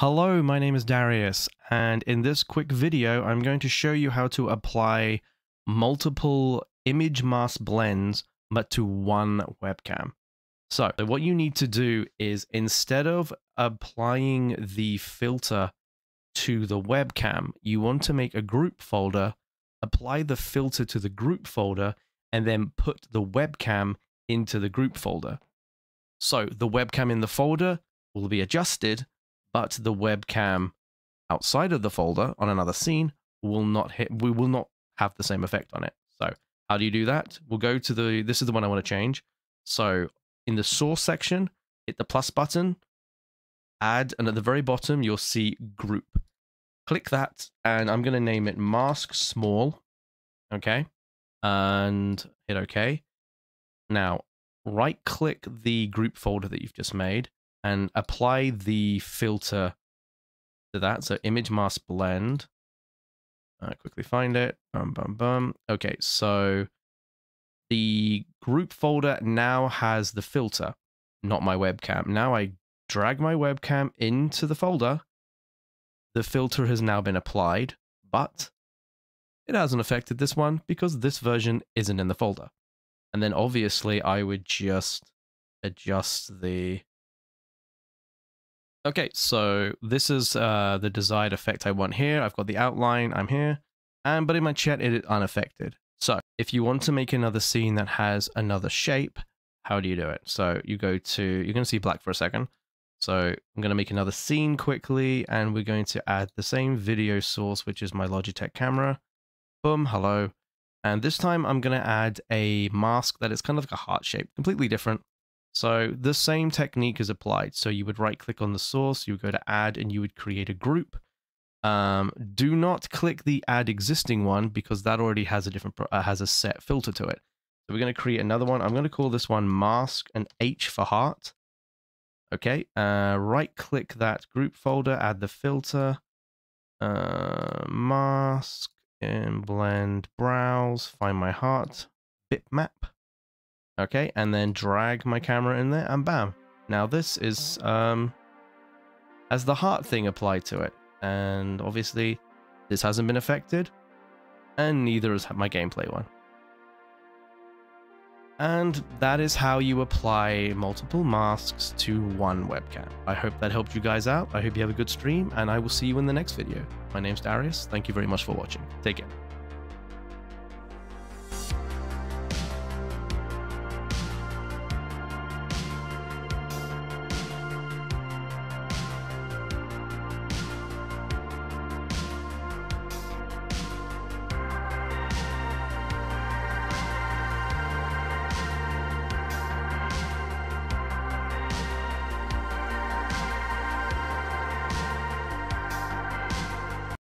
Hello, my name is Darius, and in this quick video, I'm going to show you how to apply multiple image mask blends, but to one webcam. So what you need to do is instead of applying the filter to the webcam, you want to make a group folder, apply the filter to the group folder, and then put the webcam into the group folder. So the webcam in the folder will be adjusted but the webcam outside of the folder on another scene will not hit we will not have the same effect on it. So how do you do that? We'll go to the this is the one i want to change. So in the source section hit the plus button add and at the very bottom you'll see group. Click that and i'm going to name it mask small okay? And hit ok now right click the group folder that you've just made and apply the filter to that. So image mask blend. Uh, quickly find it. Bum, bum, bum. Okay, so the group folder now has the filter, not my webcam. Now I drag my webcam into the folder. The filter has now been applied, but it hasn't affected this one because this version isn't in the folder. And then obviously I would just adjust the Okay, so this is uh, the desired effect I want here. I've got the outline, I'm here, and but in my chat it is unaffected. So if you want to make another scene that has another shape, how do you do it? So you go to, you're going to see black for a second. So I'm going to make another scene quickly, and we're going to add the same video source, which is my Logitech camera. Boom, hello. And this time I'm going to add a mask that is kind of like a heart shape, completely different. So the same technique is applied. So you would right click on the source, you would go to add and you would create a group. Um, do not click the add existing one because that already has a different, uh, has a set filter to it. So we're going to create another one. I'm going to call this one mask and H for heart. Okay, uh, right click that group folder, add the filter, uh, mask and blend, browse, find my heart, bitmap. Okay, and then drag my camera in there, and bam. Now this is, um, has the heart thing applied to it. And obviously, this hasn't been affected, and neither has my gameplay one. And that is how you apply multiple masks to one webcam. I hope that helped you guys out. I hope you have a good stream, and I will see you in the next video. My name's Darius. Thank you very much for watching. Take care.